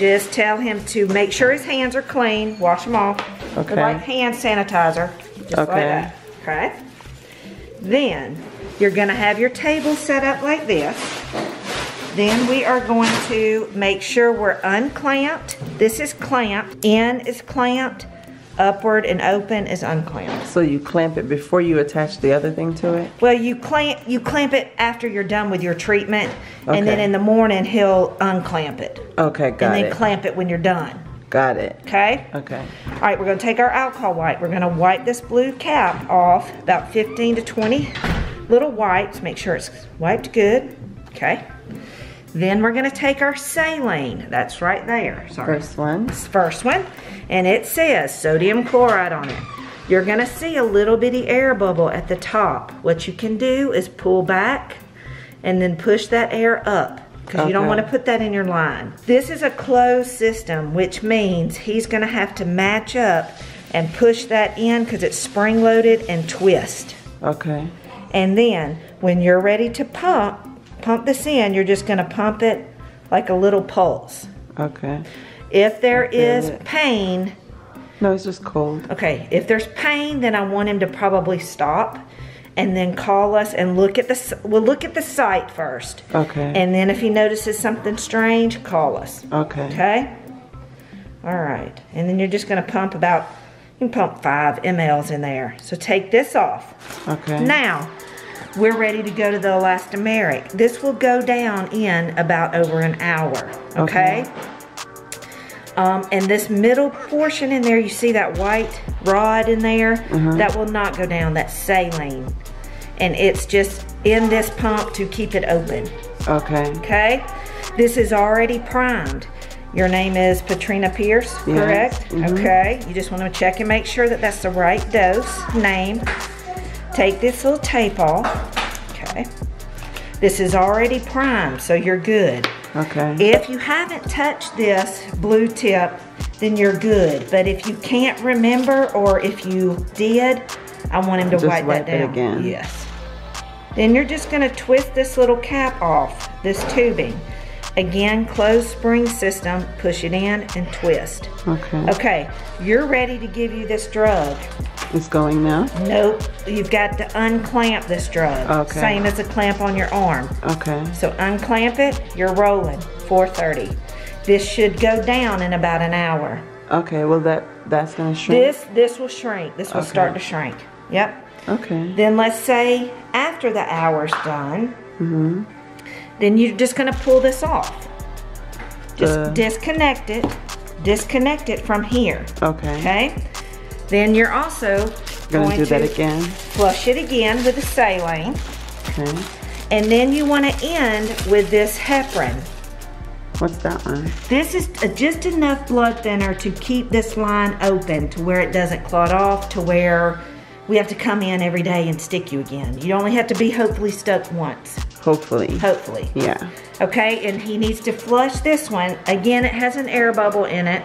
just tell him to make sure his hands are clean, wash them off. Okay. Like hand sanitizer, just like Okay. that, okay? Then, you're gonna have your table set up like this. Then we are going to make sure we're unclamped. This is clamped, in is clamped, upward and open is unclamped. So you clamp it before you attach the other thing to it? Well, you clamp you clamp it after you're done with your treatment, and then in the morning he'll unclamp it, Okay, got and then it. clamp it when you're done. Got it. Okay. Okay. All right, we're gonna take our alcohol wipe. We're gonna wipe this blue cap off, about 15 to 20 little wipes. Make sure it's wiped good. Okay. Then we're gonna take our saline. That's right there. Sorry. First one. First one, and it says sodium chloride on it. You're gonna see a little bitty air bubble at the top. What you can do is pull back and then push that air up because you don't want to put that in your line. This is a closed system, which means he's gonna have to match up and push that in because it's spring loaded and twist. Okay. And then when you're ready to pump, pump this in, you're just gonna pump it like a little pulse. Okay. If there is pain, No, it's just cold. Okay, if there's pain, then I want him to probably stop and then call us and look at the we'll look at the site first. Okay. And then if he notices something strange, call us. Okay. Okay? All right. And then you're just going to pump about you can pump 5 mLs in there. So take this off. Okay. Now, we're ready to go to the elastomeric. This will go down in about over an hour, okay? Okay. Um, and this middle portion in there, you see that white rod in there? That will not go down, that's saline. And it's just in this pump to keep it open, Okay. okay? This is already primed. Your name is Patrina Pearce, Yes. correct? Mhm. Okay, you just want to check and make sure that that's the right dose, name. Take this little tape off, okay? This is already primed, so you're good. Okay. If you haven't touched this blue tip, then you're good. But if you can't remember or if you did, I want him to Just wipe, wipe that it down. again. Yes. Then you're just gonna twist this little cap off, this tubing. Again, closed spring system, push it in and twist. Okay. Okay, you're ready to give you this drug. It's going now? Nope, you've got to unclamp this drug. Okay. Same as a clamp on your arm. Okay. So unclamp it, you're rolling, 430. This should go down in about an hour. Okay, well that that's gonna shrink. This this will shrink. This will Okay. start to shrink. Yep. Okay. Then let's say after the hour's done, Mm-hmm. Then you're just gonna pull this off. Just The- disconnect it. Disconnect it from here. Okay. Okay? Then you're also Gonna going do to that again. flush it again with the saline. Okay. And then you want to end with this heparin. What's that one? This is uh, just enough blood thinner to keep this line open to where it doesn't clot off, to where we have to come in every day and stick you again. You only have to be hopefully stuck once, Hopefully. hopefully. Yeah. Okay, and he needs to flush this one. Again, it has an air bubble in it,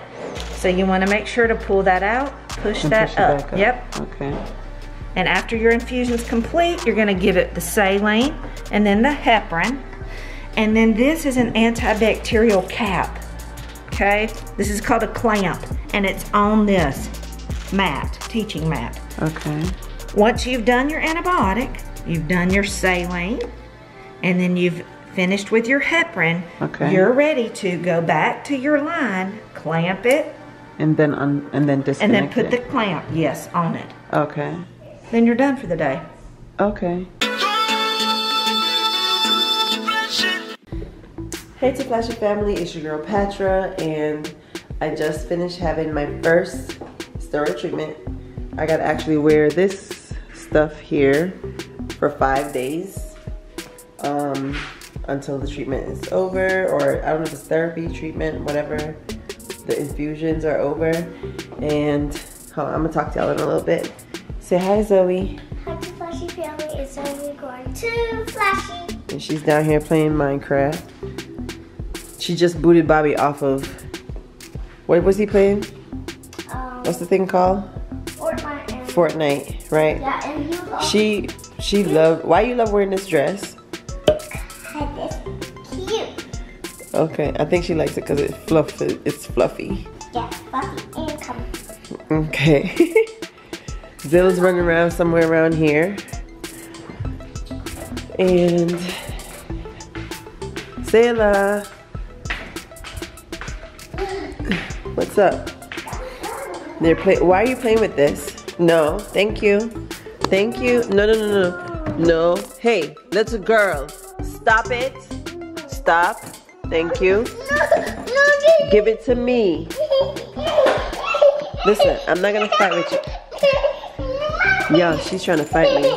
so you want to make sure to pull that out, push And that push up. up. Yep. Okay. And after your infusion's complete, you're gonna give it the saline and then the heparin. And then this is an antibacterial cap. Okay? This is called a clamp and it's on this mat, teaching mat. Okay. Once you've done your antibiotic, you've done your saline, and then you've finished with your heparin, Okay. you're ready to go back to your line, clamp it, And then un and then disconnect and then put the clamp, yes, on it. Okay. Then you're done for the day. Okay. Hey 2Flashy family, it's your girl Patra and I just finished having my first steroid treatment. I gotta actually wear this stuff here for five days um, until the treatment is over or I don't know if it's therapy, treatment, whatever. The infusions are over and on, I'm gonna talk to y'all in a little bit. Say hi Zoe. Flashy family going to Flashy. And she's down here playing Minecraft. She just booted Bobby off of. What was he playing? What's the thing called? Fortnite Fortnite, right? yeah, and you love She she loved. Why you love wearing this dress? had this cute. Okay, I think she likes it because it's fluff. It's fluffy. Yeah, fluffy and comfy. Okay. Zilla's running around somewhere around here. And Zilla. What's up? They're play why are you playing with this? No, thank you. Thank you. No no no no. No. Hey, little girl. Stop it. Stop. Thank you. Give it to me. Listen, I'm not gonna fight with you. Yeah, she's trying to fight me.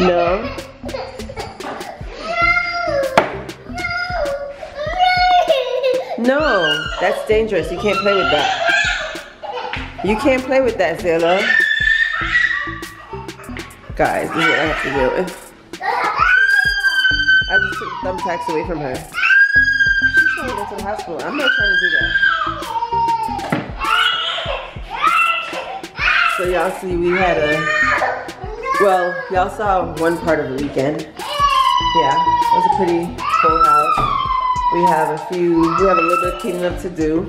No. No. No. No, that's dangerous. You can't play with that. You can't play with that, Zilla. Guys, this is what I have to deal with. I just took thumbtacks away from her. She's trying to go to the hospital. I'm not trying to do that. So y'all see we had a, well, y'all saw one part of the weekend. Yeah, it was a pretty full house. We have a few, we have a little bit of cleaning up to do.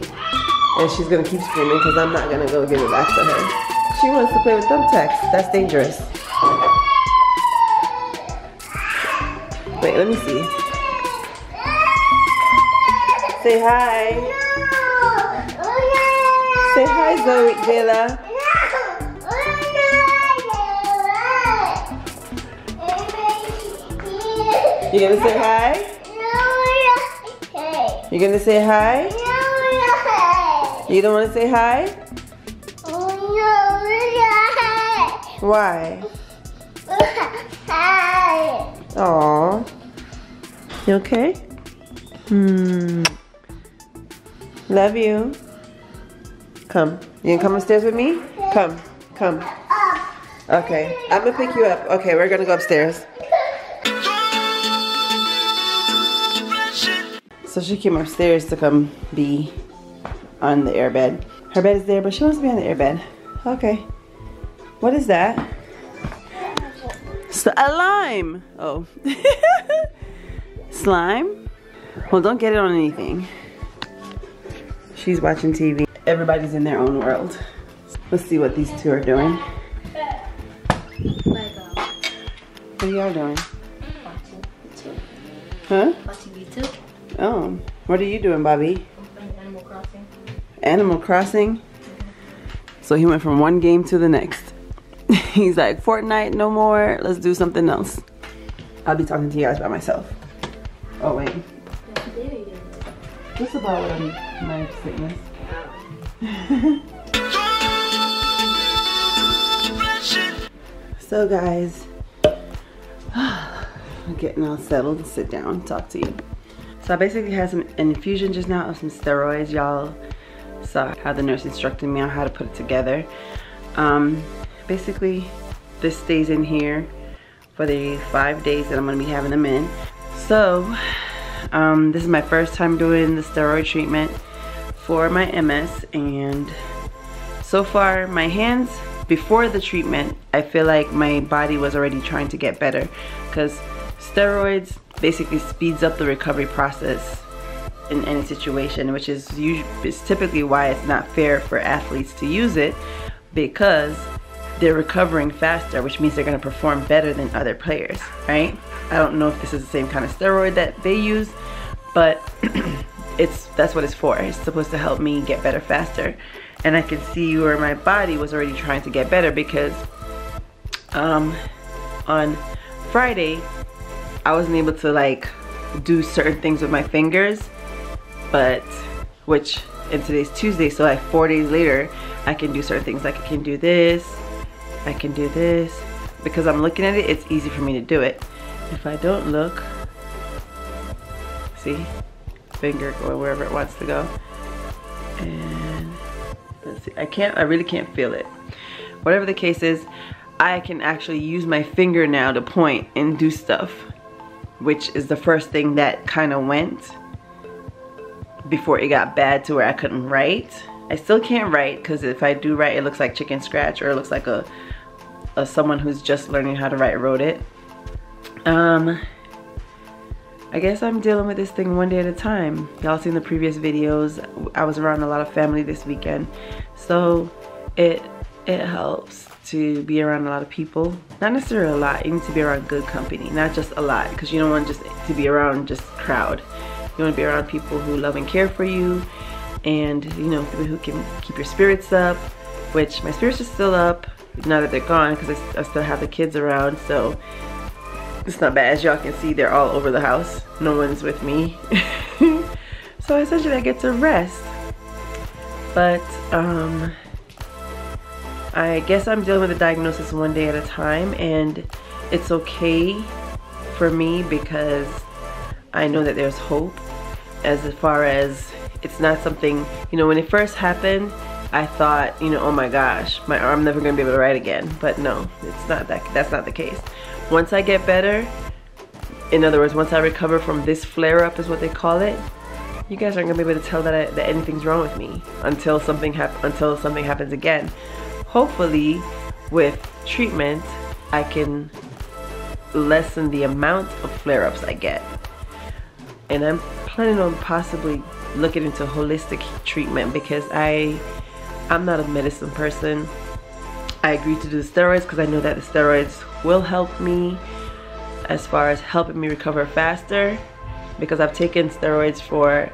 And she's gonna keep screaming because I'm not gonna go give it back to her. She wants to play with thumbtacks. That's dangerous. Wait, let me see. Say hi. Say hi, Zoe, Zilla. You gonna say hi? You gonna say hi? You don't wanna say hi? Why? Aw. You okay? Hmm. Love you. Come. You gonna come upstairs with me? Come. Come. Okay. I'm gonna pick you up. Okay, we're gonna go upstairs. So she came upstairs to come be on the airbed. Her bed is there, but she wants to be on the airbed. Okay. What is that? So a lime. Oh. Slime? Well, don't get it on anything. She's watching TV. Everybody's in their own world. Let's see what these two are doing. What are y'all doing? Huh? Watching YouTube, Oh, what are you doing, Bobby? Animal Crossing. So he went from one game to the next. He's like, Fortnite, no more. Let's do something else. I'll be talking to you guys by myself. Oh wait, about what I'm my sickness. so guys, I'm getting all settled. Sit down, talk to you. So I basically had some infusion just now of some steroids. Y'all saw how the nurse instructed me on how to put it together. Um, basically, this stays in here for the five days that I'm gonna be having them in. So, um, this is my first time doing the steroid treatment for my MS and so far my hands before the treatment I feel like my body was already trying to get better because steroids basically speeds up the recovery process in any situation which is usually is typically why it's not fair for athletes to use it because they're recovering faster which means they're going to perform better than other players right? I don't know if this is the same kind of steroid that they use but it's that's what it's for. It's supposed to help me get better faster. And I can see where my body was already trying to get better because um, on Friday I wasn't able to like do certain things with my fingers but which and today's Tuesday so like four days later I can do certain things like I can do this I can do this. Because I'm looking at it it's easy for me to do it. If I don't look see finger going wherever it wants to go. And let's see I can't I really can't feel it. Whatever the case is I can actually use my finger now to point and do stuff which is the first thing that kind of went before it got bad to where I couldn't write I still can't write because if I do write it looks like chicken scratch or it looks like a, a someone who's just learning how to write wrote it um I guess I'm dealing with this thing one day at a time. Y'all seen the previous videos. I was around a lot of family this weekend. So it it helps to be around a lot of people. Not necessarily a lot, you need to be around good company, not just a lot, because you don't want just to be around just crowd. You want to be around people who love and care for you and you know, people who can keep your spirits up, which my spirits are still up now that they're gone because I, I still have the kids around, so it's not bad. As y'all can see, they're all over the house. No one's with me. so I essentially I get to rest. But um, I guess I'm dealing with the diagnosis one day at a time and it's okay for me because I know that there's hope as far as it's not something, you know, when it first happened, I thought, you know, oh my gosh, my arm never gonna be able to write again. But no, it's not that, that's not the case. Once I get better, in other words, once I recover from this flare up is what they call it, you guys aren't gonna be able to tell that, I, that anything's wrong with me until something hap until something happens again. Hopefully, with treatment, I can lessen the amount of flare-ups I get. And I'm planning on possibly looking into holistic treatment because I I'm not a medicine person. I agreed to do the steroids because I know that the steroids will help me as far as helping me recover faster because I've taken steroids for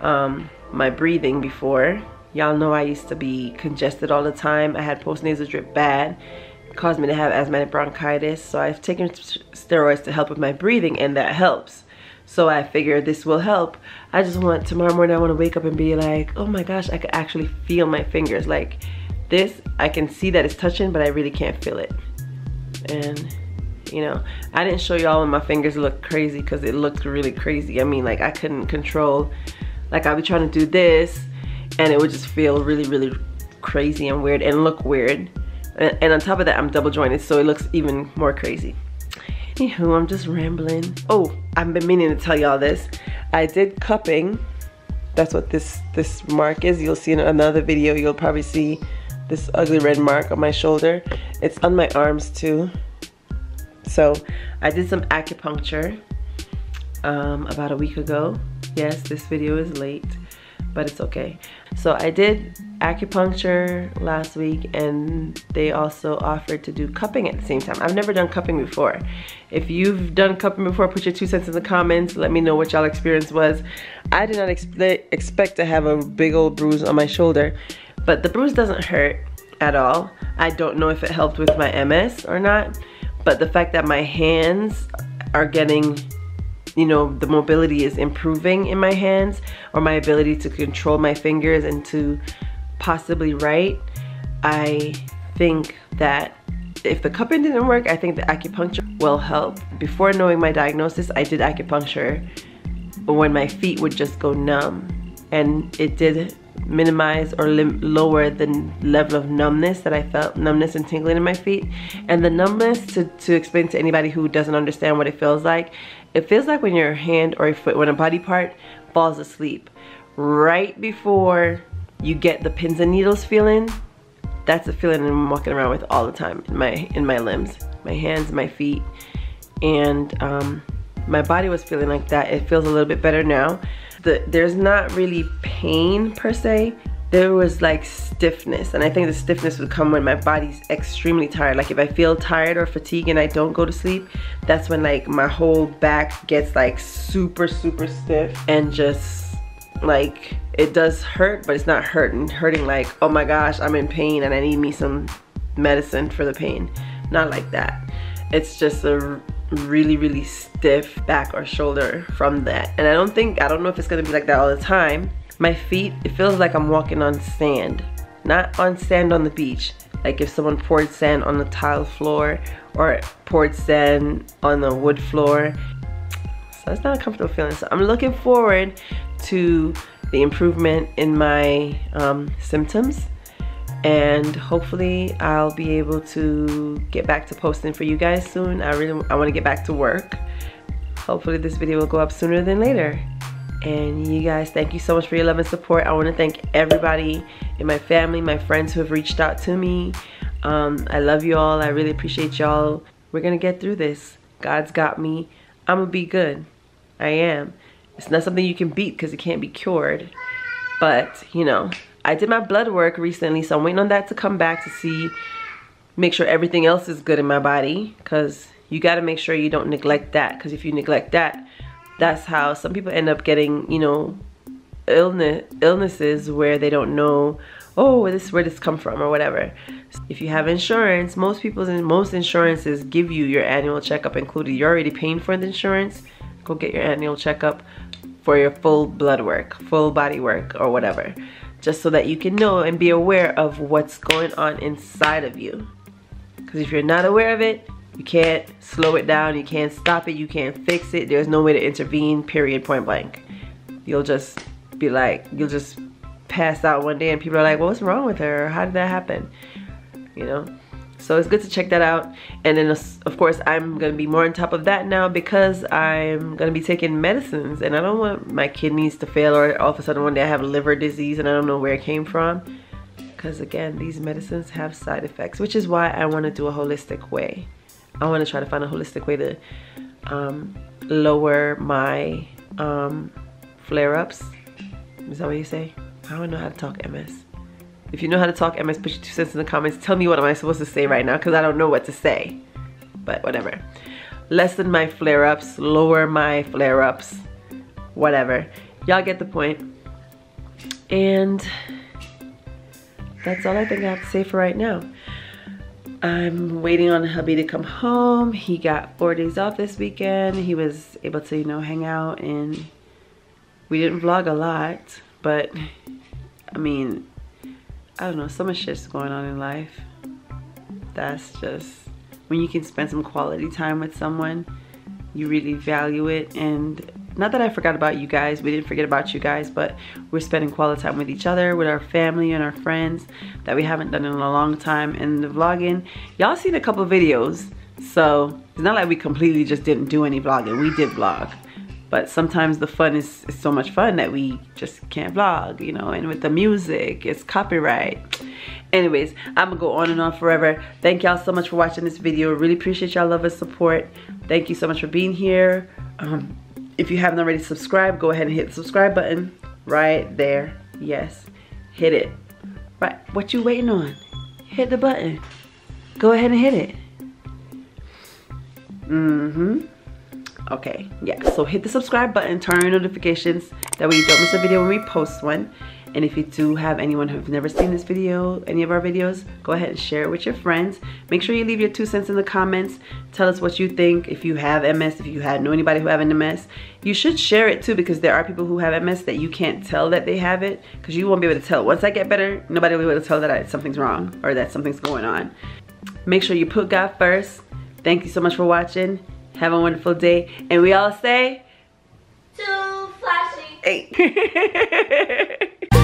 um, my breathing before. Y'all know I used to be congested all the time. I had postnasal drip bad. Caused me to have asthmatic bronchitis. So I've taken steroids to help with my breathing and that helps. So I figured this will help. I just want, tomorrow morning I want to wake up and be like, oh my gosh, I can actually feel my fingers. Like this, I can see that it's touching, but I really can't feel it. And you know, I didn't show y'all when my fingers look crazy because it looked really crazy. I mean, like I couldn't control, like I'd be trying to do this and it would just feel really, really crazy and weird and look weird. And, and on top of that, I'm double jointed, so it looks even more crazy. Anywho, I'm just rambling. Oh, I've been meaning to tell y'all this. I did cupping. That's what this, this mark is. You'll see in another video, you'll probably see this ugly red mark on my shoulder. It's on my arms too. So I did some acupuncture um, about a week ago. Yes, this video is late but it's okay. So I did acupuncture last week and they also offered to do cupping at the same time. I've never done cupping before. If you've done cupping before, put your two cents in the comments. Let me know what y'all experience was. I did not expect to have a big old bruise on my shoulder, but the bruise doesn't hurt at all. I don't know if it helped with my MS or not, but the fact that my hands are getting you know, the mobility is improving in my hands or my ability to control my fingers and to possibly write. I think that if the cupping didn't work, I think the acupuncture will help. Before knowing my diagnosis, I did acupuncture when my feet would just go numb. And it did minimize or lower the level of numbness that I felt, numbness and tingling in my feet. And the numbness, to, to explain to anybody who doesn't understand what it feels like, it feels like when your hand or a foot, when a body part falls asleep. Right before you get the pins and needles feeling, that's the feeling I'm walking around with all the time in my in my limbs, my hands, my feet, and um, my body was feeling like that. It feels a little bit better now. The, there's not really pain per se, there was like stiffness and I think the stiffness would come when my body's extremely tired like if I feel tired or fatigued and I don't go to sleep that's when like my whole back gets like super super stiff and just like it does hurt but it's not hurting hurting like oh my gosh I'm in pain and I need me some medicine for the pain not like that it's just a really really stiff back or shoulder from that and I don't think I don't know if it's gonna be like that all the time my feet, it feels like I'm walking on sand. Not on sand on the beach. Like if someone poured sand on the tile floor or poured sand on the wood floor. So it's not a comfortable feeling. So I'm looking forward to the improvement in my um, symptoms and hopefully I'll be able to get back to posting for you guys soon. I really I want to get back to work. Hopefully this video will go up sooner than later. And you guys, thank you so much for your love and support. I want to thank everybody in my family, my friends who have reached out to me. Um, I love you all. I really appreciate y'all. We're going to get through this. God's got me. I'm going to be good. I am. It's not something you can beat because it can't be cured. But, you know, I did my blood work recently, so I'm waiting on that to come back to see, make sure everything else is good in my body. Because you got to make sure you don't neglect that. Because if you neglect that, that's how some people end up getting, you know, illness illnesses where they don't know oh this where this come from or whatever if you have insurance most people's most insurances give you your annual checkup included you're already paying for the insurance go get your annual checkup for your full blood work full body work or whatever just so that you can know and be aware of what's going on inside of you because if you're not aware of it you can't slow it down you can't stop it you can't fix it there's no way to intervene period point blank you'll just be like, you'll just pass out one day and people are like, well, what's wrong with her? How did that happen? You know? So it's good to check that out. And then, of course, I'm going to be more on top of that now because I'm going to be taking medicines. And I don't want my kidneys to fail or all of a sudden one day I have liver disease and I don't know where it came from. Because, again, these medicines have side effects, which is why I want to do a holistic way. I want to try to find a holistic way to um, lower my um, flare-ups is that what you say? I don't know how to talk MS. If you know how to talk MS, put your two cents in the comments. Tell me what am I supposed to say right now because I don't know what to say. But whatever. Lessen my flare-ups, lower my flare-ups, whatever. Y'all get the point. And that's all I think I have to say for right now. I'm waiting on hubby to come home. He got four days off this weekend. He was able to, you know, hang out and we didn't vlog a lot, but I mean, I don't know, so much shit's going on in life. That's just, when you can spend some quality time with someone, you really value it. And not that I forgot about you guys, we didn't forget about you guys, but we're spending quality time with each other, with our family and our friends that we haven't done in a long time. And the vlogging, y'all seen a couple videos, so it's not like we completely just didn't do any vlogging. We did vlog but sometimes the fun is, is, so much fun that we just can't vlog you know and with the music it's copyright. Anyways i'm gonna go on and on forever. Thank y'all so much for watching this video. Really appreciate y'all love and support. Thank you so much for being here. Um, if you haven't already subscribed go ahead and hit the subscribe button right there. Yes hit it. Right what you waiting on? Hit the button. Go ahead and hit it. Mm-hmm okay yeah so hit the subscribe button turn on notifications that way you don't miss a video when we post one. And if you do have anyone who's never seen this video any of our videos go ahead and share it with your friends. Make sure you leave your two cents in the comments. Tell us what you think. If you have ms if you had know anybody who have an ms you should share it too because there are people who have ms that you can't tell that they have it because you won't be able to tell. Once i get better nobody will be able to tell that I, something's wrong or that something's going on. Make sure you put god first. Thank you so much for watching have a wonderful day. And we all say, Too flashy. Hey.